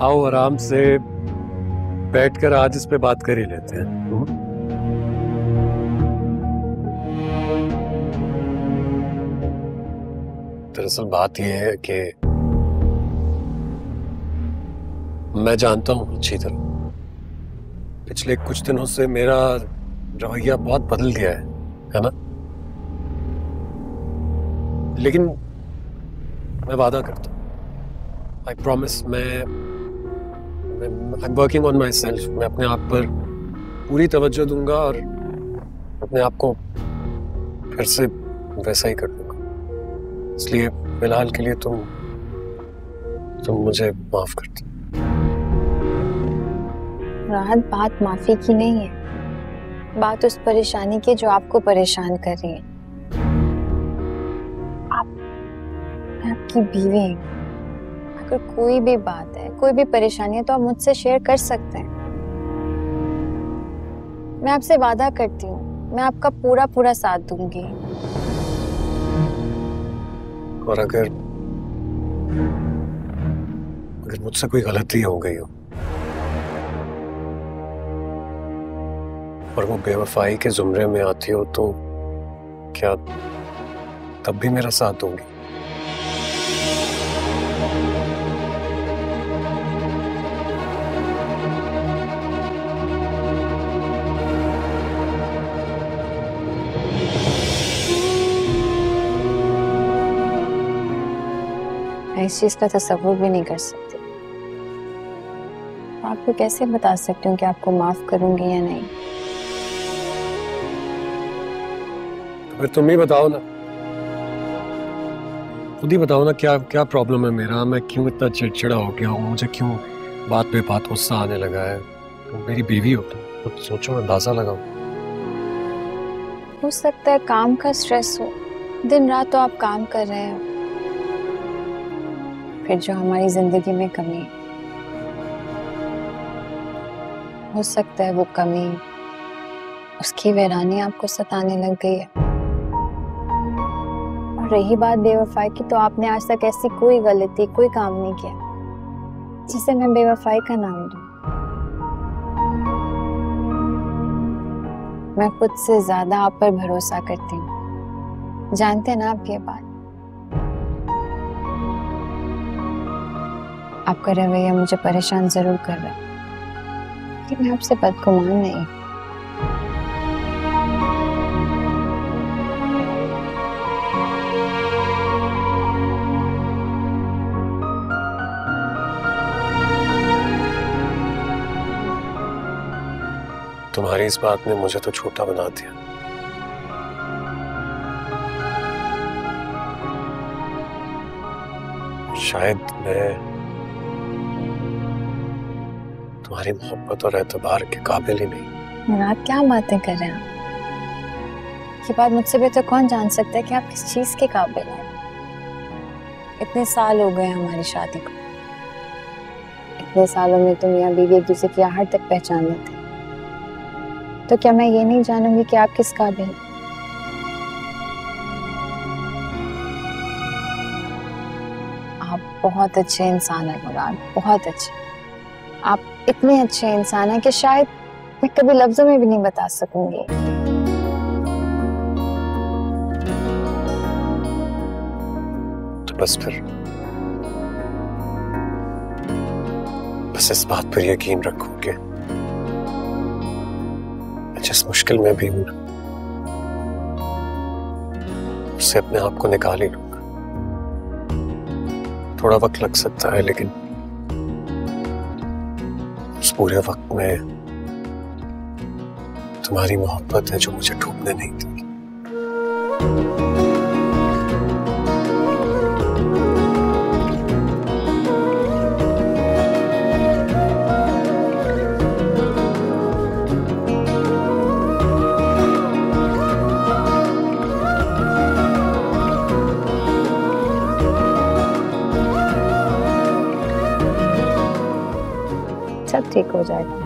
आओ आराम से बैठकर आज इस पे बात कर ही लेते हैं? दरअसल बात यह है कि मैं जानता हूँ अच्छी तरह। पिछले कुछ दिनों से मेरा रवैया बहुत बदल गया है है ना? लेकिन मैं वादा करता हूँ। आई प्रॉमिस मैं I am working on myself मैं अपने आप पर पूरी तवज्जो दूँगा और अपने आप को फिर से वैसा ही कर दूँगा। इसलिए फ़िलहाल के लिए तुम तुम मुझे माफ़ कर दो। राहत बात माफ़ी की नहीं है। बात उस परेशानी की जो आपको परेशान कर रही है। आप, मैं आपकी बीवी हूँ। अगर कोई भी बात है, कोई भी परेशानी है तो आप मुझसे शेयर कर सकते हैं। मैं आपसे वादा करती हूँ, मैं आपका पूरा पूरा साथ दूँगी। और अगर अगर मुझसे कोई गलती हो गई हो, और वो बेवफाई के जुमरे में आती हो तो क्या तब भी मेरा साथ दोगी? मैं इस चीज़ का तस्वुर भी नहीं कर सकती। आपको कैसे बता सकती हूँ कि आपको माफ़ करूँगी या नहीं? तो फिर तुम ही बताओ ना। खुद ही बताओ ना क्या क्या प्रॉब्लम है मेरा? मैं क्यों इतना चिड़चिड़ा हो गया हूँ? मुझे क्यों बात पे बात गुस्सा आने लगा है? तो मेरी बीवी हो तुम खुद सोचो अंदाज़ा लगाओ हो सकता है काम का स्ट्रेस हो। दिन रात तो आप काम कर रहे हो। फिर जो हमारी ज़िंदगी में कमी हो सकता है वो कमी, उसकी वैरानी आपको सताने लग गई है। और रही बात बेवफाई की तो आपने आज तक ऐसी कोई गलती, कोई काम नहीं किया, जिसे मैं बेवफाई का नाम दूँ। मैं खुद से ज़्यादा आप पर भरोसा करती हूँ। जानते हैं ना आप ये बात? आपका रवैया मुझे परेशान ज़रूर कर रहा है। कि मैं आपसे बदगुमान नहीं। तुम्हारी इस बात ने मुझे तो छोटा बना दिया। शायद मैं तुम्हारी मोहब्बत और एतबार के काबिल ही नहीं। मुराद, क्या बातें कर रहे हैं आप? ये बात मुझसे बेहतर कौन जान सकता है कि आप किस चीज़ के काबिल हैं? इतने साल हो गए हमारी शादी को। इतने सालों में तुम यहाँ बीवी एक दूसरे की आहट तक पहचान लेते तो क्या मैं ये नहीं जानूँगी कि आप किस काबिल हैं? आप बहुत अच्छे इंसान हैं मुराद, बहुत अच्छे। आप इतने अच्छे इंसान हैं कि शायद मैं कभी लफ्जों में भी नहीं बता सकूँगी। तो बस फिर। बस इस बात पर यकीन रखो कि मैं जिस मुश्किल में भी हूँ उससे अपने आप को निकाल ही लूँगा। थोड़ा वक्त लग सकता है, लेकिन पूरे वक्त में तुम्हारी मोहब्बत है जो मुझे डूबने नहीं देगी ठीक हो जाएगा।